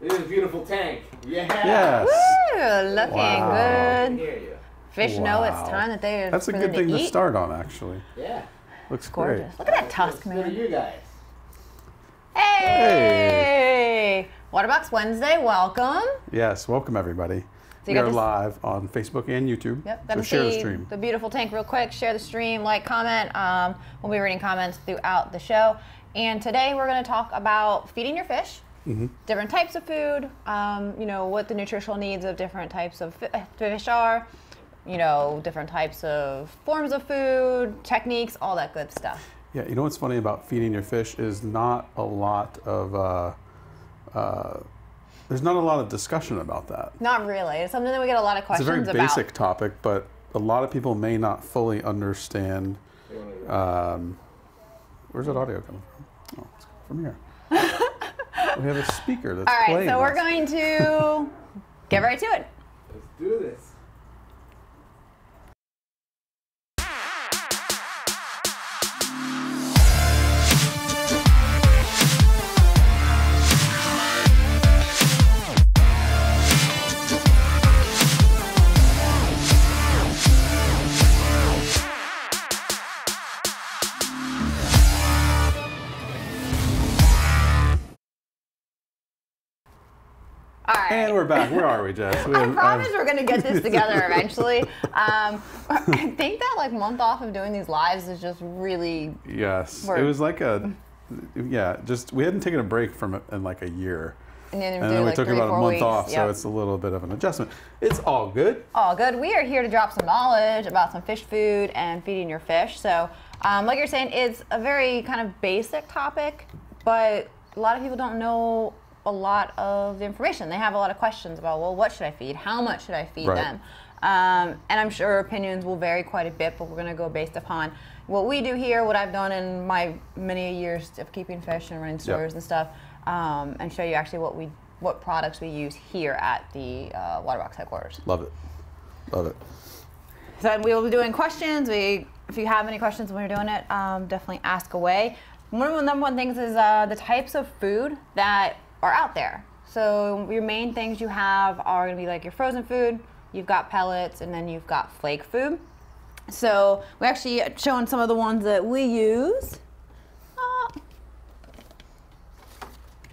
This is a beautiful tank. Yeah. Yes. Woo, looking Wow. I good. hear you. Fish know it's time that they are. That's a good thing to, to start on, actually. Yeah. Looks great. Gorgeous. Look at that tusk, Let's go to man. you guys. Hey! hey. Waterbox Wednesday, welcome. Yes, welcome everybody. you we are live on Facebook and YouTube. Yep, so share the stream. the beautiful tank real quick. Share the stream, like, comment. Um, we'll be reading comments throughout the show. And today we're going to talk about feeding your fish, Mm-hmm. different types of food. Um, you know what the nutritional needs of different types of fish are. You know different types of forms of food, techniques, all that good stuff. Yeah, you know what's funny about feeding your fish is not a lot of. Uh, uh, there's not a lot of discussion about that. Not really. It's something that we get a lot of questions. It's a questions very about. basic topic, but a lot of people may not fully understand. Um, where's that audio coming from? Oh, it's from here. we have a speaker that's All right, playing. so we're going to get right to it. Let's do this. Right. And we're back. Where are we, Jess? We I promise I've- we're gonna get this together eventually. Um, I think that like month off of doing these lives is just really Yes, Work. it was like a, yeah. Just we hadn't taken a break from it in like a year, and then, and then we took about a month weeks. off, so it's a little bit of an adjustment. It's all good. all good. We are here to drop some knowledge about some fish food and feeding your fish. So, um, like you're saying, it's a very kind of basic topic, but a lot of people don't know a lot of the information. They have a lot of questions about, well, what should I feed? How much should I feed Right. them? Um, and I'm sure opinions will vary quite a bit, but we're going to go based upon what we do here, what I've done in my many years of keeping fish and running stores and stuff, um, and show you actually what we what products we use here at the uh, Waterbox headquarters. Love it, love it. So we will be doing questions. We, if you have any questions when you're doing it, um, definitely ask away. One of the number one things is uh, the types of food that are out there. So your main things you have are going to be like your frozen food. You've got pellets, and then you've got flake food. So we're actually showing some of the ones that we use.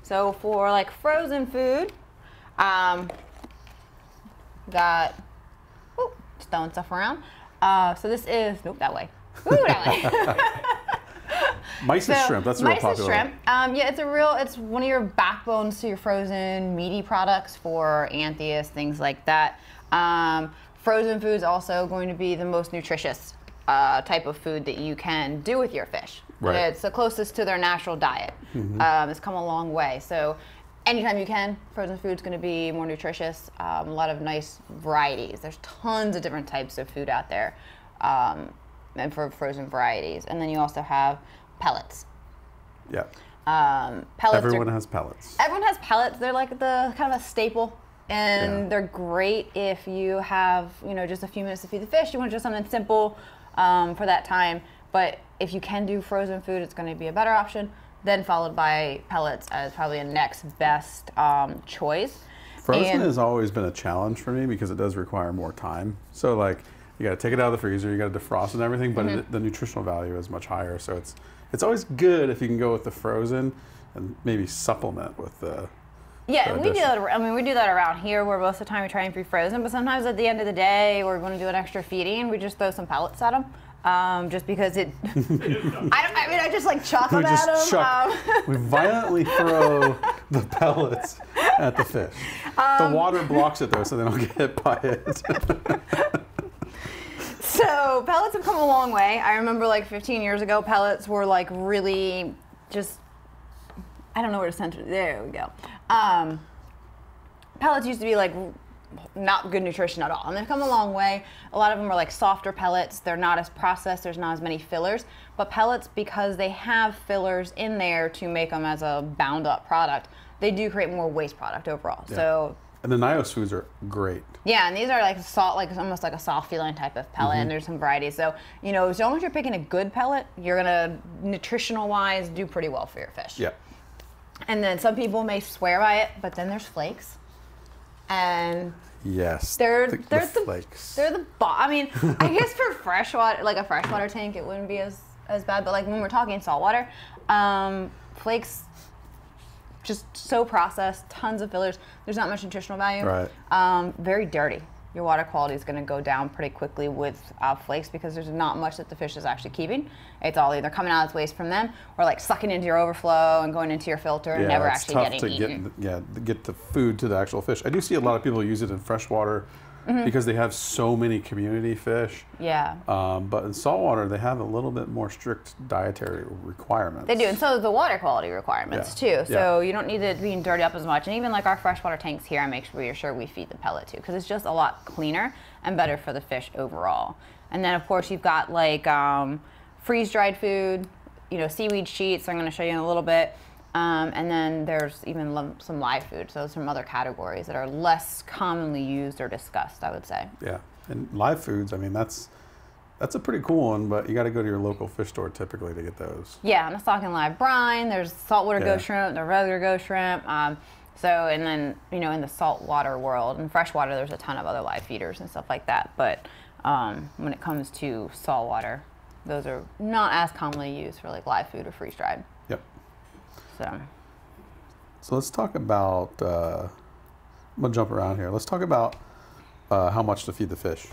So for like frozen food, um, got Ooh, just throwing stuff around. Uh, so this is nope that way. Ooh, that way. Mysis shrimp. That's a real mysis popular. shrimp. Um, yeah, it's a real. It's one of your backbones to your frozen meaty products for anthias, things like that. Um, frozen food is also going to be the most nutritious uh, type of food that you can do with your fish. Right. It's the closest to their natural diet. Um, it's come a long way. So anytime you can, frozen food is going to be more nutritious. Um, a lot of nice varieties. There's tons of different types of food out there, um, and for frozen varieties. And then you also have pellets. Yeah, Um, pellets. are- everyone has pellets. everyone has pellets. They're like the kind of a staple, and Yeah. they're great if you have you know just a few minutes to feed the fish. You want just something simple um, for that time. But if you can do frozen food, it's going to be a better option. Then followed by pellets as probably a next best um, choice. Frozen And- has always been a challenge for me because it does require more time. So like, you got to take it out of the freezer, you got to defrost and everything, but Mm-hmm. it, the nutritional value is much higher. So it's it's always good if you can go with the frozen and maybe supplement with the. Yeah, the we do that. I mean, we do that around here, where most of the time we try and feed frozen. But sometimes at the end of the day, we're going to do an extra feeding. We just throw some pellets at them, um, just because it. I, don't, I mean, I just like chuck We them. just chuck, Um, we violently throw the pellets at the fish. Um, the water blocks it though, so they don't get hit by it. So pellets have come a long way. I remember like 15 years ago, pellets were like really just. I don't know where to center. There we go. Um, pellets used to be like not good nutrition at all, and they've come a long way. A lot of them are like softer pellets. They're not as processed. There's not as many fillers. But pellets, because they have fillers in there to make them as a bound up product, they do create more waste product overall. So and the NYOS foods are great. yeah, and these are like salt, like almost like a soft feeling type of pellet, Mm-hmm. and there's some varieties. So you know, as long as you're picking a good pellet, you're gonna nutritional wise do pretty well for your fish. Yeah. And then some people may swear by it, but then there's flakes. And Yes. they're the, they're the flakes. they're the bo- I mean, I guess for freshwater, like a freshwater tank, it wouldn't be as as bad. But like when we're talking saltwater, um, flakes just so processed, tons of fillers. There's not much nutritional value. Right. Um, very dirty. Your water quality is going to go down pretty quickly with uh, flakes because there's not much that the fish is actually keeping. It's all either coming out as waste from them or like sucking into your overflow and going into your filter and yeah, never actually tough getting to eaten. get yeah get the food to the actual fish. I do see a lot of people use it in freshwater Mm-hmm. because they have so many community fish. yeah. Um, but in saltwater, they have a little bit more strict dietary requirements. They do, and so the water quality requirements Yeah. too. So Yeah. you don't need it being dirty up as much. And even like our freshwater tanks here, I make sure we're sure we feed the pellet too, because it's just a lot cleaner and better for the fish overall. And then of course you've got like um, freeze dried food, you know, seaweed sheets. I'm going to show you in a little bit. Um, and then there's even some live food, so some other categories that are less commonly used or discussed, I would say. Yeah, and live foods. I mean, that's that's a pretty cool one, but you got to go to your local fish store typically to get those. Yeah, and I'm talking live brine. There's saltwater Yeah. ghost shrimp, the regular ghost shrimp. Um, so, and then you know, in the saltwater world and freshwater, there's a ton of other live feeders and stuff like that. But um, when it comes to saltwater, those are not as commonly used for like live food or freeze dried. So, So let's talk about. Uh, I'm gonna jump around here. Let's talk about uh, how much to feed the fish.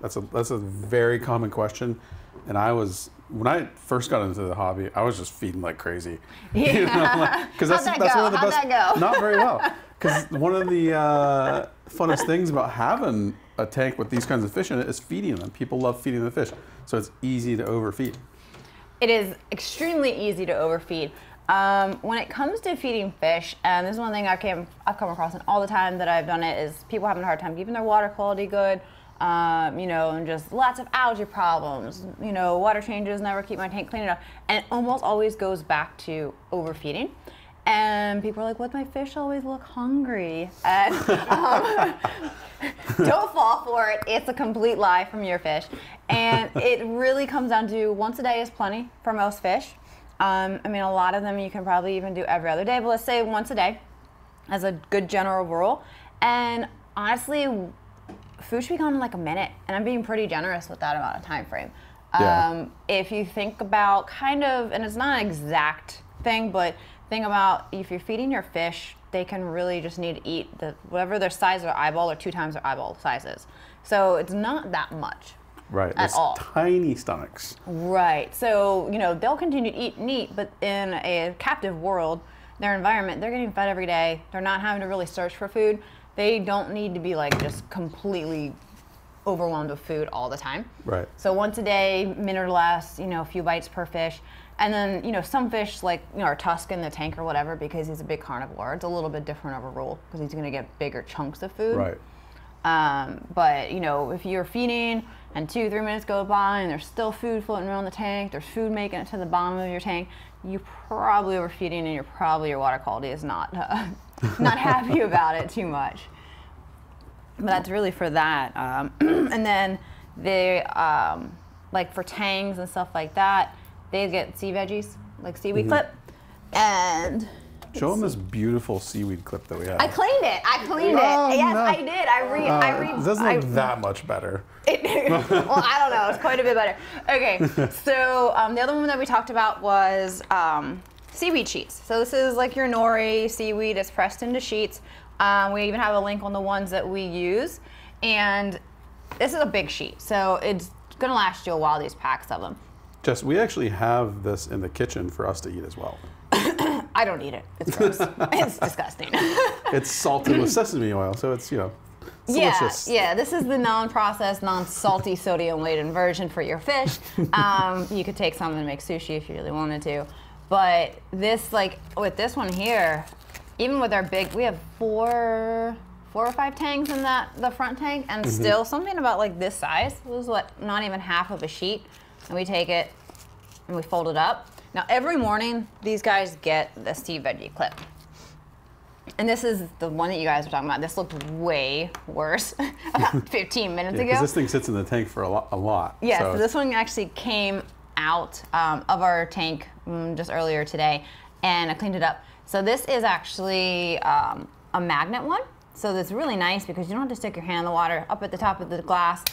That's a that's a very common question, and I was when I first got into the hobby, I was just feeding like crazy. yeah. Because How'd that's that that's go? one of the How'd best. that go? Not very well. Because one of the uh, funnest things about having a tank with these kinds of fish in it is feeding them. People love feeding the fish, so it's easy to overfeed. It is extremely easy to overfeed. Um, when it comes to feeding fish, and this is one thing I came, I've come across, and all the time that I've done it is people having a hard time keeping their water quality good. Um, you know, and just lots of algae problems. You know, water changes never keep my tank clean enough, and it almost always goes back to overfeeding. And people are like, "What? My fish always look hungry." And um, don't fall for it. It's a complete lie from your fish. And it really comes down to once a day is plenty for most fish. Um, I mean, a lot of them you can probably even do every other day, but let's say once a day as a good general rule. And honestly, food should be gone in like a minute. And I'm being pretty generous with that amount of time frame. Yeah. Um, if you think about kind of, and it's not an exact thing, but think about if you're feeding your fish, they can really just need to eat the whatever their size of their eyeball or two times their eyeball size is. So it's not that much. Right. At all. tiny stomachs. Right. So, you know, they'll continue to eat and eat, but in a captive world, their environment, they're getting fed every day. They're not having to really search for food. They don't need to be like just completely overwhelmed with food all the time. Right. So once a day, minute or less, you know, a few bites per fish. And then, you know, some fish like, you know, are tusk in the tank or whatever because he's a big carnivore. It's a little bit different of a rule because he's going to get bigger chunks of food. Right. Um, but you know, if you're feeding and two, three minutes go by and there's still food floating around the tank, there's food making it to the bottom of your tank, you're probably overfeeding and you're probably your water quality is not uh, not happy about it too much. But that's really for that. Um, and then they um, like for tangs and stuff like that, they get sea veggies like seaweed clip, and Show them this beautiful seaweed clip that we have. I cleaned it. I cleaned Oh, it. Yes, no. I did. I read. I Uh, read. it doesn't I, that much better. It, well, I don't know. It's quite a bit better. Okay, so um, the other one that we talked about was um, seaweed sheets. So this is like your nori seaweed. It's pressed into sheets. Um, we even have a link on the ones that we use, and this is a big sheet, so it's gonna last you a while. These packs of them. Jess, we actually have this in the kitchen for us to eat as well. I don't eat it. It's gross. it's disgusting. It's salted with sesame oil, so it's you know delicious. Yeah, yeah. This is the non-processed, non-salty, sodium-laden version for your fish. Um, you could take some and make sushi if you really wanted to, but this, like, with this one here, even with our big, we have four, four or five tanks in that the front tank, and still something about like this size was what not even half of a sheet, and we take it and we fold it up. Now every morning these guys get the sea veggie clip. And this is the one that you guys were talking about. This looked way worse about 15 minutes ago. because ago. this thing sits in the tank for a lot. A lot Yeah, so so this one actually came out um, of our tank mm, just earlier today, and I cleaned it up. So this is actually um, a magnet one. So that's really nice because you don't have to stick your hand in the water up at the top of the glass,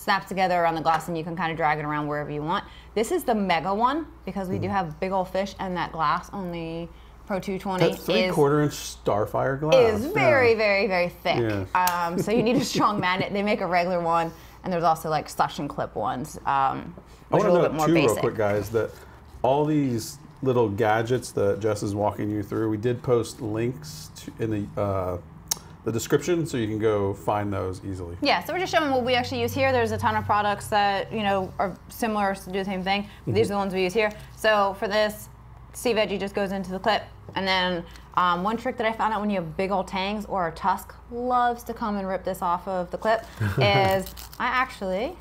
snaps together around the glass, and you can kind of drag it around wherever you want. This is the mega one because we do Mm-hmm. have big old fish, and that glass only Pro 220 That three is quarter inch Starfire glass. is yeah. very, very, very thick. Yeah. Um, so you need a strong magnet. They make a regular one, and there's also like suction clip ones, um, I want to a note bit too, basic. real quick, guys, that all these little gadgets that Jess is walking you through, we did post links to, in the uh, the description, so you can go find those easily. Yeah, so we're just showing what we actually use here. There's a ton of products that you know are similar to do the same thing. But These are the ones we use here. So for this, sea veggie just goes into the clip, and then um, one trick that I found out when you have big old tangs or a tusk loves to come and rip this off of the clip is I actually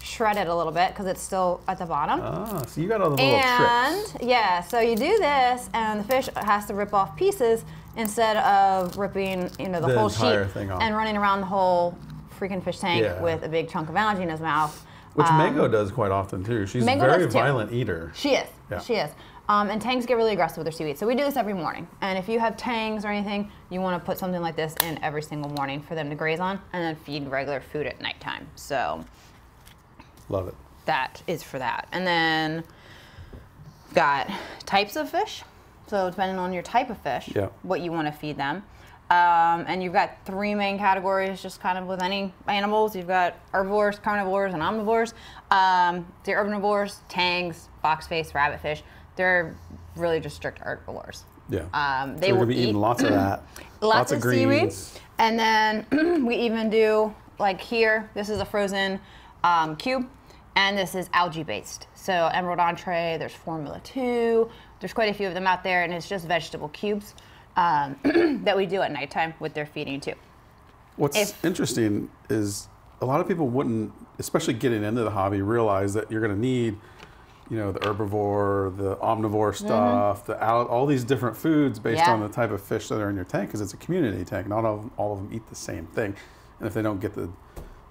shred it a little bit because it's still at the bottom. Ah, so you got all the little tricks. And yeah, so you do this, and the fish has to rip off pieces instead of ripping, you know, the, The whole sheet and running around the whole freaking fish tank Yeah. with a big chunk of algae in his mouth. Which Um, Mango does quite often too. She's a Mango very does too. violent eater. She is. Yeah. She is. Um, and tangs get really aggressive with their seaweed. So we do this every morning. And if you have tangs or anything, you want to put something like this in every single morning for them to graze on, and then feed regular food at nighttime. So Love it. that is for that. And then got types of fish. So depending on your type of fish, Yeah. what you want to feed them. Um, and you've got three main categories, just kind of with any animals. You've got herbivores, carnivores, and omnivores. Um, the herbivores, tangs, foxface, rabbitfish, they're really just strict herbivores. Yeah. Um, they so will be eating lots of that. lots, of of, seaweed. And then we even do like here. This is a frozen um, cube, and this is algae based. So Emerald Entree. There's Formula Two. There's quite a few of them out there, and it's just vegetable cubes um, that we do at nighttime with their feeding too. What's If- interesting is a lot of people wouldn't, especially getting into the hobby, realize that you're going to need, you know, the herbivore, the omnivore stuff, the al- all these different foods based Mm-hmm. Yeah. on the type of fish that are in your tank because it's a community tank. Not all, all of them eat the same thing, and if they don't get the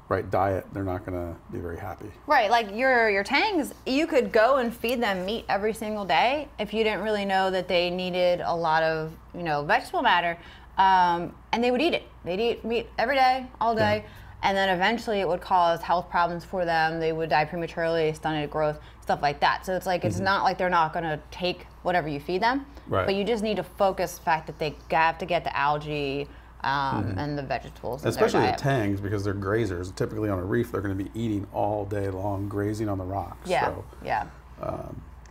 right diet, they're not going to be very happy. Right, like your your tangs, you could go and feed them meat every single day if you didn't really know that they needed a lot of you know vegetable matter, um, and they would eat it. They'd eat meat every day, all day, and then eventually it would cause health problems for them. They would die prematurely, stunted growth, stuff like that. So it's like it's not like they're not going to take whatever you feed them, Mm-hmm. Right. but you just need to focus the fact that they have to get the algae. Um, And the vegetables, Mm-hmm. Especially the tangs because they're grazers. Typically on a reef, they're going to be eating all day long, grazing on the rocks. Yeah, So, yeah.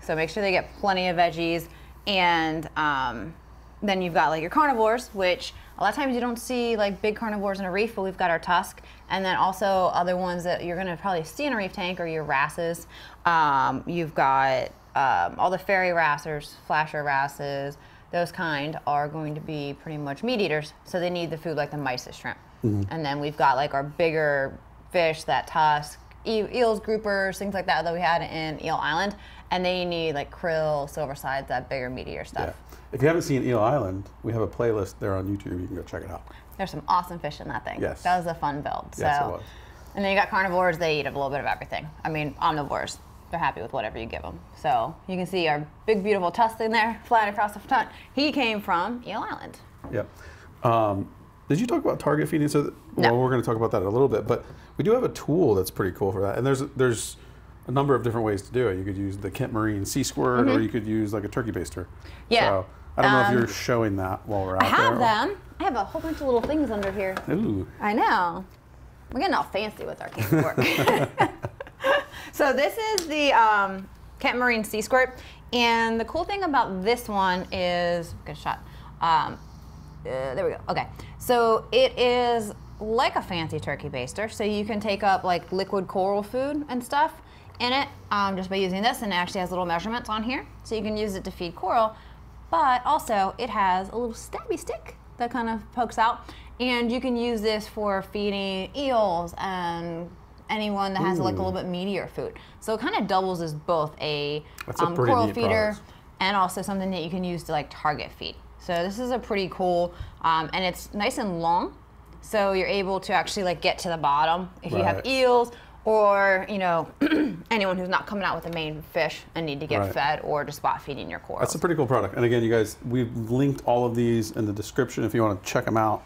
so make sure they get plenty of veggies, and um, then you've got like your carnivores, which a lot of times you don't see like big carnivores in a reef, but we've got our tusk, and then also other ones that you're gonna probably see in a reef tank are your wrasses. Um, you've got um, all the fairy wrasses, flasher wrasses. Those kind are going to be pretty much meat eaters, so they need the food like the mysis shrimp. Mm-hmm. And then we've got like our bigger fish, that tusk, e- eels, groupers, things like that that we had in Eel Island, and they need like krill, silver sides, that bigger meatier yeah. stuff. If you haven't seen Eel Island, we have a playlist there on YouTube. You can go check it out. There's some awesome fish in that thing. Yes. that was a fun build. So, Yes, it was. and then you got carnivores; they eat a little bit of everything. I mean, omnivores. They're happy with whatever you give them. So you can see our big, beautiful tusk in there, flying across the front. He came from Eel Island. Yep. Um, did you talk about target feeding? So, th- No. well, we're going to talk about that in a little bit, but we do have a tool that's pretty cool for that. And there's there's a number of different ways to do it. You could use the Kent Marine Sea Squirt, or you could use like a turkey baster. Mm-hmm. Yeah. So I don't know if Um, you're showing that while we're out there. I have there. them. I have a whole bunch of little things under here. Ooh. I know. We're getting all fancy with our camp work. so this is the um, Kent Marine Sea Squirt, and the cool thing about this one is good shot. Um, uh, there we go. Okay, so it is like a fancy turkey baster, so you can take up like liquid coral food and stuff in it um, just by using this, and it actually has little measurements on here, so you can use it to feed coral. But also, it has a little stabby stick that kind of pokes out, and you can use this for feeding eels and anyone that has like a little bit meatier food. So it kind of doubles as both a, That's a um, pretty coral feeder product. and also something that you can use to like target feed. So this is a pretty cool, um, and it's nice and long, so you're able to actually like get to the bottom if you have eels or you know anyone who's not coming out with a main fish and need to get Right. fed or to spot feeding your corals. That's a pretty cool product. And again, you guys, we've linked all of these in the description if you want to check them out.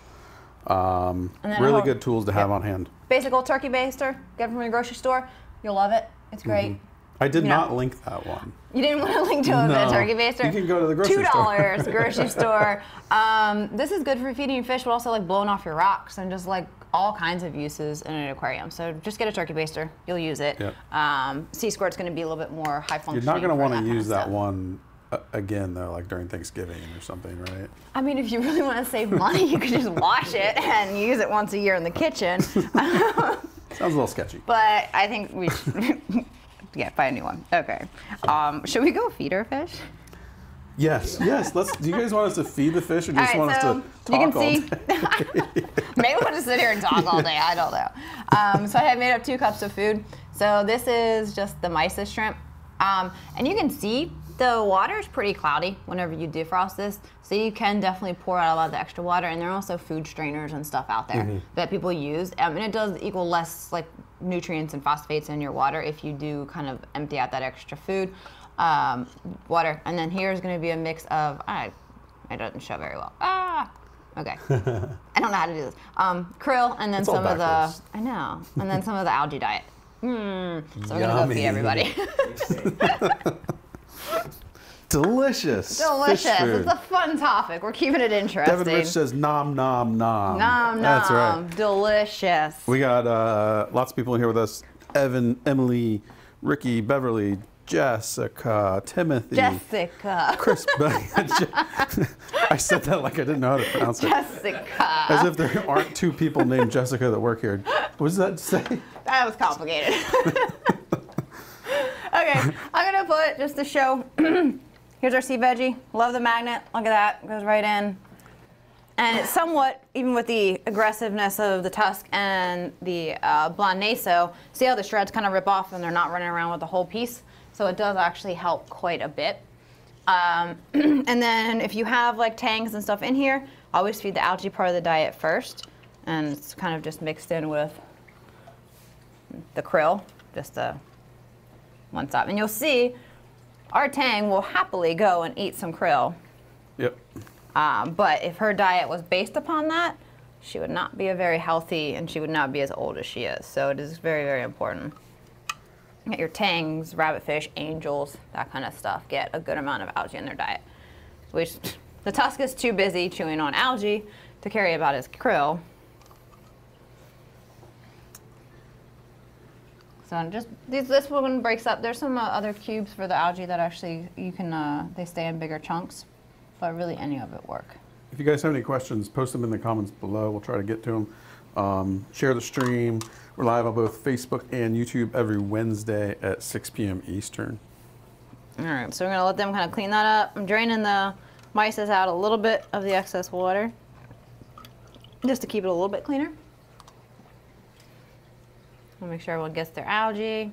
Um, really good tools to have on hand. Basic old turkey baster. Get it from your grocery store. You'll love it. It's great. I did Yeah. not link that one. You didn't want to link to a No. turkey baster? You can go to the grocery Two store. dollars grocery store. Um, this is good for feeding your fish, but also like blowing off your rocks and just like all kinds of uses in an aquarium. So just get a turkey baster. You'll use it. Yep. Um, sea squirt's going to be a little bit more high You're not going to want to use that stuff. one uh, again, though, like during Thanksgiving or something, right? I mean, if you really want to save money, you could just wash it and use it once a year in the kitchen. Sounds a little sketchy. but I think we should. Yeah, buy a new one. Okay. Um, should we go feed our fish? Yes, yes. Let's. Do you guys want us to feed the fish, or just right, want so us to talk you all can day? see. maybe we'll just sit here and talk all day. I don't know. Um, so I have made up two cups of food. So this is just the mysis shrimp, um, and you can see the water is pretty cloudy whenever you defrost this. So you can definitely pour out a lot of the extra water, and there are also food strainers and stuff out there that people use, um, and it does equal less like nutrients and phosphates in your water if you do kind of empty out that extra food. Um, water, and then here's going to be a mix of I, it doesn't show very well. Ah, okay. I don't know how to do this. Um, krill, and then It's some of the. I know, and then some of the algae diet. Hmm. So we're gonna go feed everybody. Delicious. Delicious. It's a fun topic. We're keeping it interesting. Devin Rich says nom nom nom. nom nom. That's right. Delicious. We got uh, lots of people in here with us. Evan, Emily, Ricky, Beverly, Jessica, Timothy, Jessica. Chris. I said that like I didn't know how to pronounce it. Jessica. As if there aren't two people named Jessica that work here. What does that say? That was complicated. okay, I'm gonna put just to show. Here's our sea veggie. Love the magnet. Look at that. Goes right in. And it's somewhat, even with the aggressiveness of the tusk and the uh, blonde naso, see how the shreds kind of rip off and they're not running around with the whole piece? So it does actually help quite a bit. Um, and then if you have like tangs and stuff in here, always feed the algae part of the diet first. And it's kind of just mixed in with the krill, just a one stop. And you'll see our tang will happily go and eat some krill. Yep. Um, but if her diet was based upon that, she would not be a very healthy and she would not be as old as she is. So it is very, very important. Get your tangs, rabbitfish, angels, that kind of stuff. Get a good amount of algae in their diet. Which the tusk is too busy chewing on algae to carry about his krill. So just these, this one breaks up. There's some uh, other cubes for the algae that actually you can uh, they stay in bigger chunks, but really any of it work. If you guys have any questions, post them in the comments below. We'll try to get to them. Um, share the stream. We're live on both Facebook and YouTube every Wednesday at 6 p.m. Eastern. All right, so we're gonna let them kind of clean that up. I'm draining the mysis out a little bit of the excess water, just to keep it a little bit cleaner. I'll make sure everyone gets their algae.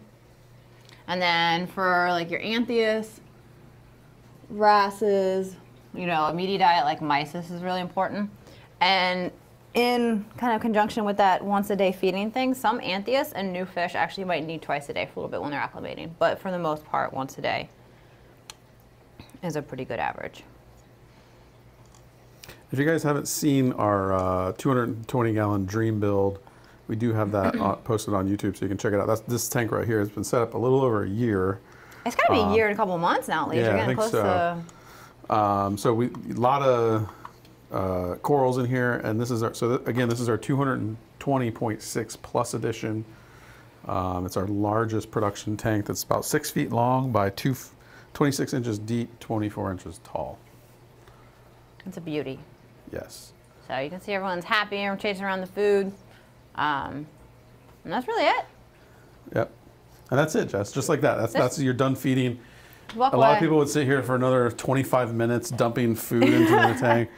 And then for like your anthias, wrasses, you know, a meaty diet like mysis is really important. And in kind of conjunction with that once a day feeding thing, some anthias and new fish actually might need twice a day for a little bit when they're acclimating. But for the most part, once a day is a pretty good average. If you guys haven't seen our uh, 220 gallon dream build, we do have that posted on YouTube, so you can check it out. That's this tank right here has been set up a little over a year. It's got to be a year and a couple of months now at least. Yeah, You're I think close so. to. Um, so we a lot of uh, corals in here, and this is our so th- again this is our 220.6 plus edition. Um, it's our largest production tank that's about six feet long by two, 26 inches deep, 24 inches tall. It's a beauty. Yes. So you can see everyone's happy and chasing around the food. Um, and that's really it. Yep. And that's it, Jess. Just like that. That's That's- you're done feeding. Walk A lot of people would sit here for another 25 minutes dumping food into the tank.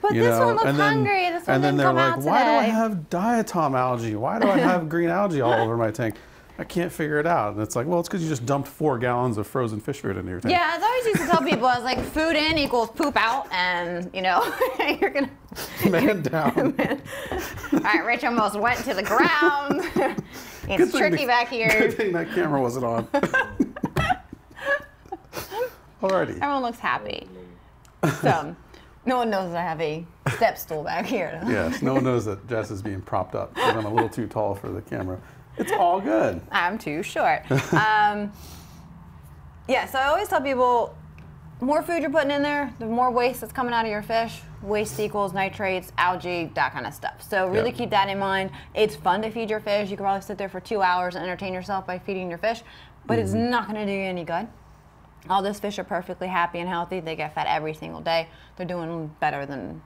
But you this know, one looked and then, hungry. This one and then they're like, why do I have diatom algae? Why do I have green algae all over my tank? I can't figure it out. And it's like, well, it's because you just dumped four gallons of frozen fish food into your tank. Yeah, I always used to tell people, I was like, food in equals poop out, and you know, you're gonna Man down. All right, Rich almost went to the ground. it's tricky the- back here. Good thing that camera wasn't on. Alrighty. Everyone looks happy. So, no one knows I have a step stool back here. Yes, no one knows that Jess is being propped up because I'm a little too tall for the camera. It's all good. I'm too short. Um, yeah, so I always tell people more food you're putting in there, the more waste that's coming out of your fish. Waste equals nitrates, algae, that kind of stuff. So really keep that in mind. It's fun to feed your fish. You can probably sit there for two hours and entertain yourself by feeding your fish, but it's Mm-hmm. not going to do you any good. All those fish are perfectly happy and healthy. They get fed every single day. They're doing better than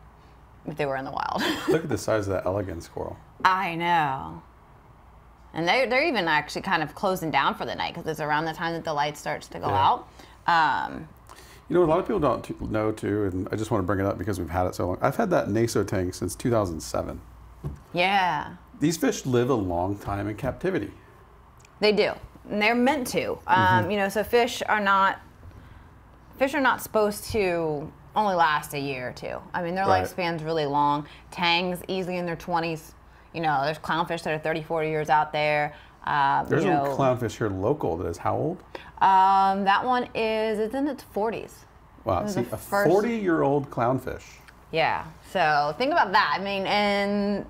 if they were in the wild. Look at the size of that elegant squirrel. I know. And they're, they're even actually kind of closing down for the night because it's around the time that the light starts to go Yeah. out. Um, You know, a lot of people don't t- know too, and I just want to bring it up because we've had it so long. I've had that Naso tank since 2007. yeah, These fish live a long time in captivity. they do. And they're meant to. Um, You know, so fish are not fish are not supposed to only last a year or two. I mean, their Right. lifespan's really long. Tangs easily in their 20s. You know, there's clownfish that are 30, 40 years out there. Um, There's you a clownfish here local that is how old? um, that one is it's in its 40s. Wow, see, a 40 year old clownfish. Yeah. So think about that. I mean, and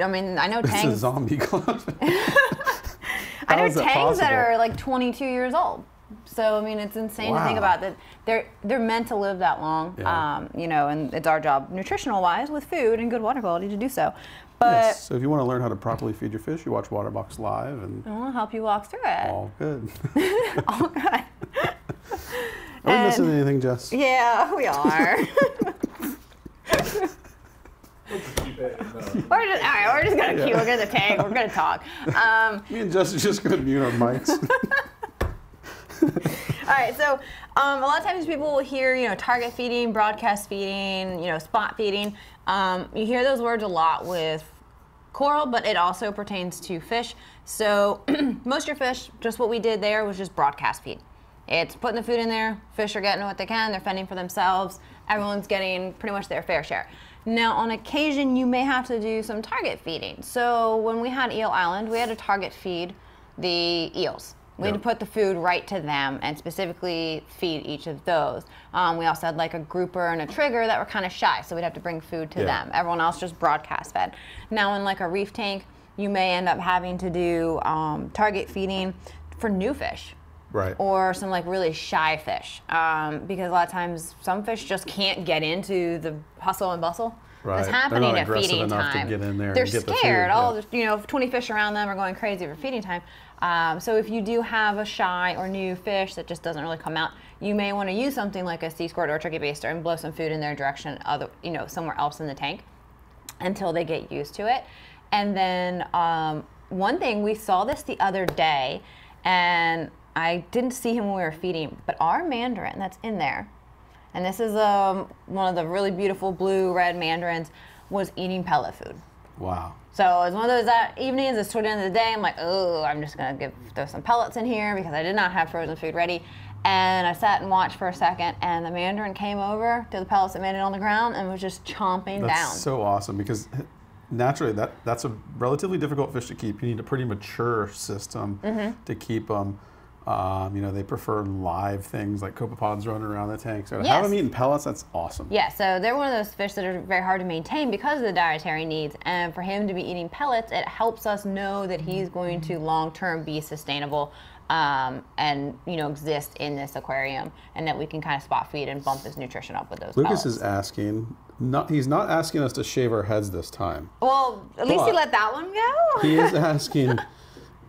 I mean, I know It's a tangs. zombie clownfish. I know tangs that are like 22 years old. So I mean, it's insane to think about that. They're they're meant to live that long. Yeah. Um, you know, and it's our job, nutritional wise, with food and good water quality, to do so. But yes. So if you want to learn how to properly feed your fish, you watch Waterbox Live and I want help you walk through it. all good. All good. Are we And- missing anything, Jess? Yeah, we are. Keep it. No. we're just all right. We're just gonna keep. We're gonna tank. We're gonna talk. Um, Me and Jess are just going to mute our mics. All right, so um, a lot of times people will hear, you know, target feeding, broadcast feeding, you know, spot feeding. Um, you hear those words a lot with coral, but it also pertains to fish. So most of your fish, just what we did there was just broadcast feed. It's putting the food in there. Fish are getting what they can. They're fending for themselves. Everyone's getting pretty much their fair share. Now, on occasion, you may have to do some target feeding. So when we had Eel Island, we had to target feed the eels. We had to put the food right to them and specifically feed each of those. Um, we also had like a grouper and a trigger that were kind of shy, so we'd have to bring food to Yeah. them. Everyone else just broadcast fed. Now, in like a reef tank, you may end up having to do um, target feeding for new fish right. or some like really shy fish um, because a lot of times some fish just can't get into the hustle and bustle Right. that's happening at feeding time. get in there They're get the food, scared. All the, you know, 20 fish around them are going crazy for feeding time. Um, so if you do have a shy or new fish that just doesn't really come out, you may want to use something like a sea squirt or a tricky baster and blow some food in their direction, other you know, somewhere else in the tank until they get used to it. And then um, one thing we saw this the other day, and I didn't see him when we were feeding, but our mandarin that's in there, and this is um, one of the really beautiful blue red mandarins, was eating pellet food. Wow. So it was one of those that evenings. It's toward the end of the day. I'm like, oh, I'm just gonna give throw some pellets in here because I did not have frozen food ready. And I sat and watched for a second, and the mandarin came over to the pellets that made it on the ground and was just chomping That's down. That's so awesome because naturally that that's a relatively difficult fish to keep. You need a pretty mature system Mm-hmm. to keep them. Um, you know, they prefer live things like copepods running around the tank. So to Yes. have them eating pellets, that's awesome. Yeah, so they're one of those fish that are very hard to maintain because of the dietary needs. And for him to be eating pellets, it helps us know that he's going to long term be sustainable um, and you know exist in this aquarium, and that we can kind of spot feed and bump his nutrition up with those. Lucas pellets. is asking. Not, he's not asking us to shave our heads this time. well, at least he let that one go. He is asking,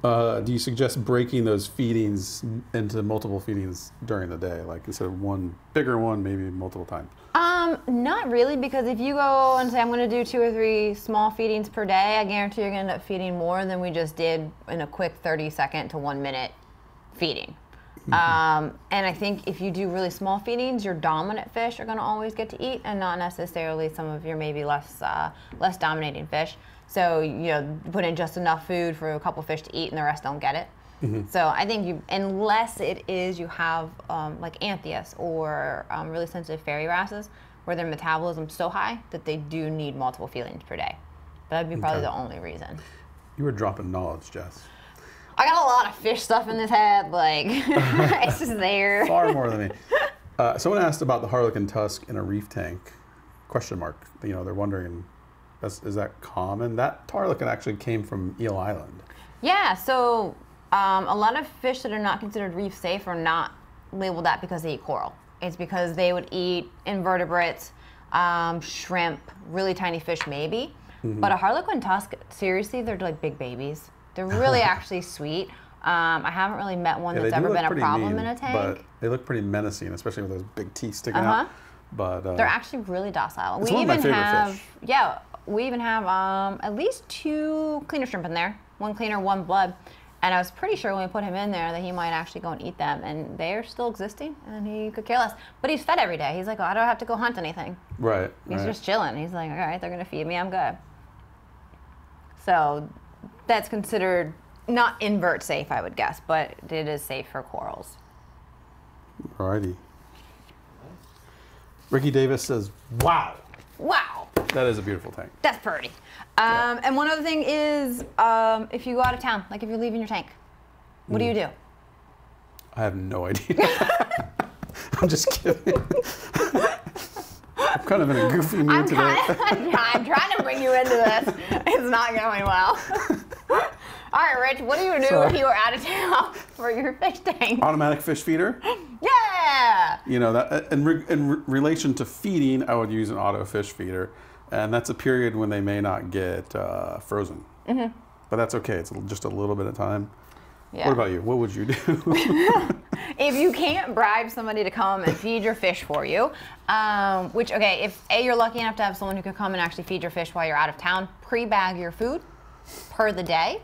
uh, do you suggest breaking those feedings into multiple feedings during the day, like instead of one bigger one, maybe multiple times? Um, not really, because if you go and say I'm going to do two or three small feedings per day, I guarantee you're going to end up feeding more than we just did in a quick 30 second to one minute feeding. Um, and I think if you do really small feedings, your dominant fish are going to always get to eat, and not necessarily some of your maybe less uh, less dominating fish. So you know, put in just enough food for a couple fish to eat, and the rest don't get it. So I think you, unless it is you have um, like anthias or um, really sensitive fairy wrasses, where their metabolism's so high that they do need multiple feedings per day. That'd be probably Okay. the only reason. You were dropping knowledge, Jess. I got a lot of fish stuff in this head, like it's just there. Far more than me. Uh, someone asked about the harlequin tusk in a reef tank. Question mark. You know, they're wondering, is, is that common? That harlequin actually came from Eel Island. Yeah, so um, a lot of fish that are not considered reef safe are not labeled that because they eat coral. It's because they would eat invertebrates, um, shrimp, really tiny fish, maybe. But a harlequin tusk, seriously, they're like big babies. They're really actually sweet. Um, I haven't really met one Yeah, that's ever been a problem mean, in a tank. But they look pretty menacing, especially with those big teeth sticking Uh-huh. out. But uh, They're actually really docile. It's we one of my even favorite have, fish. yeah, we even have um, at least two cleaner shrimp in there. One cleaner, one blood. And I was pretty sure when we put him in there that he might actually go and eat them, and they are still existing, and he could care less. But he's fed every day. He's like, oh, I don't have to go hunt anything. right. He's right. just chilling. He's like, all right, they're gonna feed me, I'm good. So that's considered not invert safe, I would guess, but it is safe for corals. Alrighty. Ricky Davis says, "Wow, Wow. that is a beautiful tank." That's pretty. Um, And one other thing is, um, if you go out of town, like if you're leaving your tank, what do you do? I have no idea. I'm just kidding. I'm kind of in a goofy mood I'm, today. I'm trying to bring you into this. It's not going well. All right, Rich, what do you do Sorry. if you are out of town for your fish tank? Automatic fish feeder. Yeah. You know that in, re, in re- relation to feeding, I would use an auto fish feeder, and that's a period when they may not get uh, frozen. Mm-hmm. But that's okay. It's just a little bit of time. Yeah. What about you? What would you do? if you can't bribe somebody to come and feed your fish for you, um, which okay, if a you're lucky enough to have someone who could come and actually feed your fish while you're out of town, pre-bag your food per the day,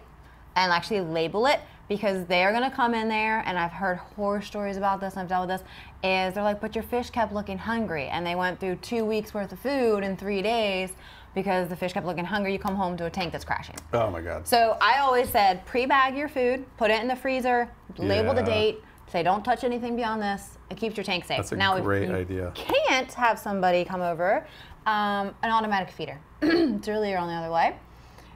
and actually label it because they are gonna come in there, and I've heard horror stories about this, and I've dealt with this. Is they're like, but your fish kept looking hungry, and they went through two weeks worth of food in three days because the fish kept looking hungry. You come home to a tank that's crashing. oh my God. So I always said pre-bag your food, put it in the freezer, label the date, say don't touch anything beyond this. It keeps your tank safe. That's a now, great if you idea. can't have somebody come over, um, an automatic feeder. it's really your only other way.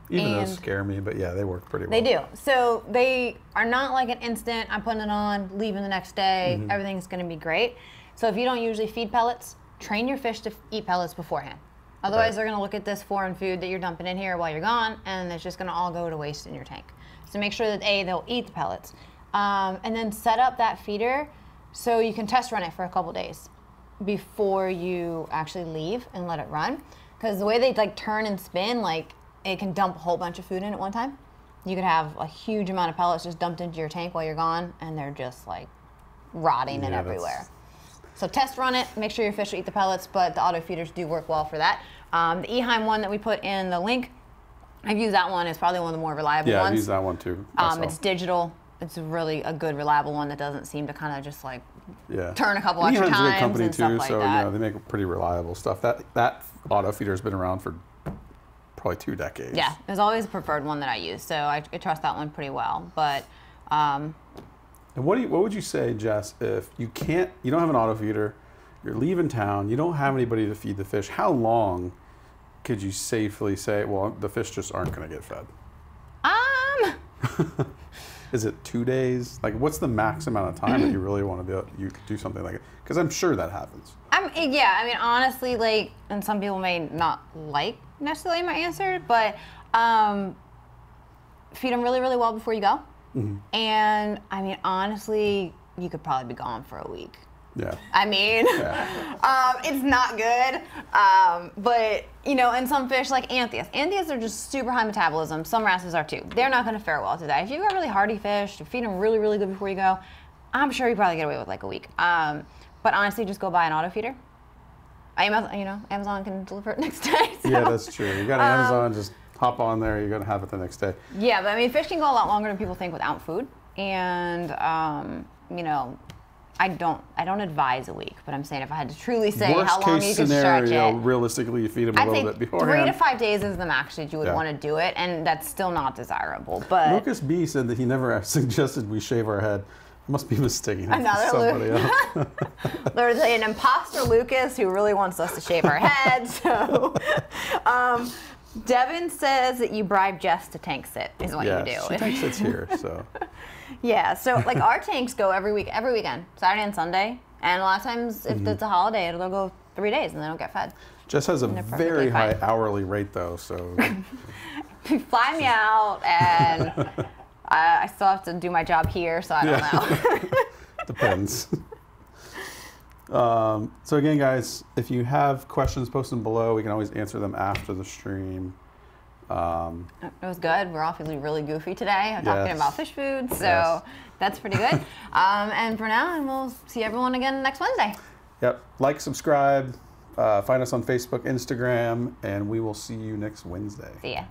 Even those and- scare me, but yeah, they work pretty well. They do. So they are not like an instant. I'm putting it on, leaving the next day. Mm-hmm. Everything's going to be great. So if you don't usually feed pellets, train your fish to f- eat pellets beforehand. Otherwise, Right. they're going to look at this foreign food that you're dumping in here while you're gone, and it's just going to all go to waste in your tank. So make sure that a they'll eat the pellets, um, and then set up that feeder so you can test run it for a couple days before you actually leave and let it run. Because the way they like turn and spin, like it can dump a whole bunch of food in at one time. You could have a huge amount of pellets just dumped into your tank while you're gone, and they're just like rotting and Yeah, that's- everywhere. So test run it. Make sure your fish will eat the pellets, but the auto feeders do work well for that. Um, the Eheim one that we put in the link, I've used that one. It's probably one of the more reliable Yeah, ones. I've used that one too. Um, it's digital. It's really a good, reliable one that doesn't seem to kind of just like yeah. turn a couple And extra Eheim's a good times company and too, stuff like so that. you know they make pretty reliable stuff. That that auto feeder has been around for probably two decades. Yeah, it was always the preferred one that I use, so I, I trust that one pretty well. But um, And what do you, what would you say, Jess, if you can't, you don't have an auto feeder, you're leaving town, you don't have anybody to feed the fish? How long could you safely say, well, the fish just aren't going to get fed? um, Is it two days? Like, what's the max amount of time that you really want to be able, you could do something like it? Because I'm sure that happens. Yeah. I mean, honestly, like, and some people may not like necessarily my answer, but um, feed them really, really well before you go. Mm-hmm. And I mean, honestly, you could probably be gone for a week. Yeah. I mean, Yeah. um, it's not good. Um, but, you know, and some fish like anthias, anthias are just super high metabolism. Some wrasses are too. They're not going to fare well to that. If you've got really hardy fish, feed them really, really good before you go, I'm sure you probably get away with like a week. Um, but honestly, just go buy an auto feeder. Amazon, you know, Amazon can deliver it next day. so- Yeah, that's true. You got Um, Amazon, just hop on there, you're going to have it the next day. Yeah, but I mean, fish can go a lot longer than people think without food. And, um, you know, I don't, I don't advise a week, but I'm saying if I had to truly say Worst how long you can stretch scenario, it, realistically, you feed them a I'd little bit three to five days is the max that you would Yeah. want to do it, and that's still not desirable. But Lucas B said that he never suggested we shave our head. Must be mistaken Another somebody Luke. else. There's an imposter Lucas who really wants us to shave our heads. So, um, Devin says that you bribe Jess to tank sit is what yeah, you do. she thinks it's here. So yeah. So like our tanks go every week, every weekend, Saturday and Sunday, and a lot of times if Mm-hmm. it's a holiday, it'll go three days and they don't get fed. Jess has a very high fine. hourly rate though. So Fly me out, and I, I still have to do my job here, so I don't Yeah. know. Depends. um, so again, guys, if you have questions, post them below. We can always answer them after the stream. Um, It was good. We're all feeling really goofy today. I'm talking Yes. about fish food, so Yes. that's pretty good. um, and for now, and we'll see everyone again next Wednesday. yep. Like, subscribe. Uh, find us on Facebook, Instagram, and we will see you next Wednesday. See ya.